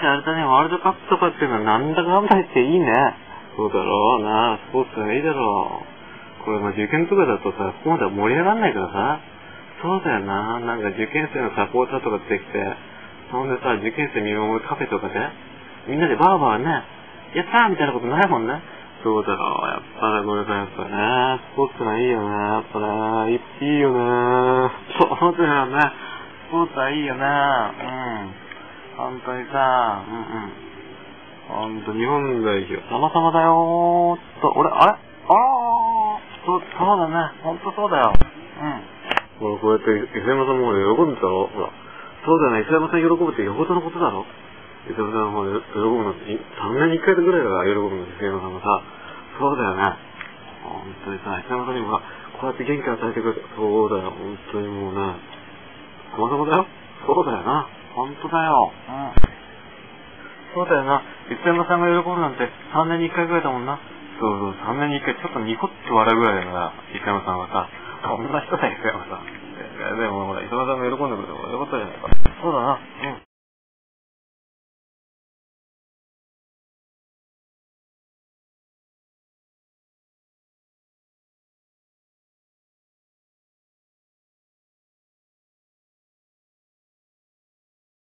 しあれだね、ワールドカップとかっていうのはなんだかんだ言っていいね。そうだろうな、スポーツがいいだろう。これ、まあ受験とかだとさ、ここまでは盛り上がんないからさ。そうだよな、なんか受験生のサポーターとか出てきて、そんでさ、受験生見守るカフェとかで、みんなでバーバーね、やったーみたいなことないもんね。そうだろう、やっぱね、これさ、やっぱね、スポーツがいいよね、やっぱね、いいよね。そうだよね、スポーツはいいよね、う。本当にさ、うんうん。ほんと、日本代表、様々だよーっと、俺、あれ？あー、そう、そうだね、ほんとそうだよ。うん。ほら、こうやって、磯山さんもほら、喜んでたろほら。そうだよね、磯山さん喜ぶってよほどのことだろ？磯山さんも喜ぶのって、3年に1回ぐらいが喜ぶの、磯山さんがさ。そうだよね。本当にさ、磯山さんにもほら、こうやって元気与えてくれて、そうだよ、本当にもうね。様々だよ。そうだよな。本当だよ。うん。そうだよな。磯山さんが喜ぶなんて3年に1回ぐらいだもんな。そうそう、3年に1回ちょっとニコッと笑うぐらいだから、磯山さんはさ。そんな人だよ、磯山さん。いやでもほら、磯山さんが喜んでくれてもよかったじゃないか。そうだな。うん。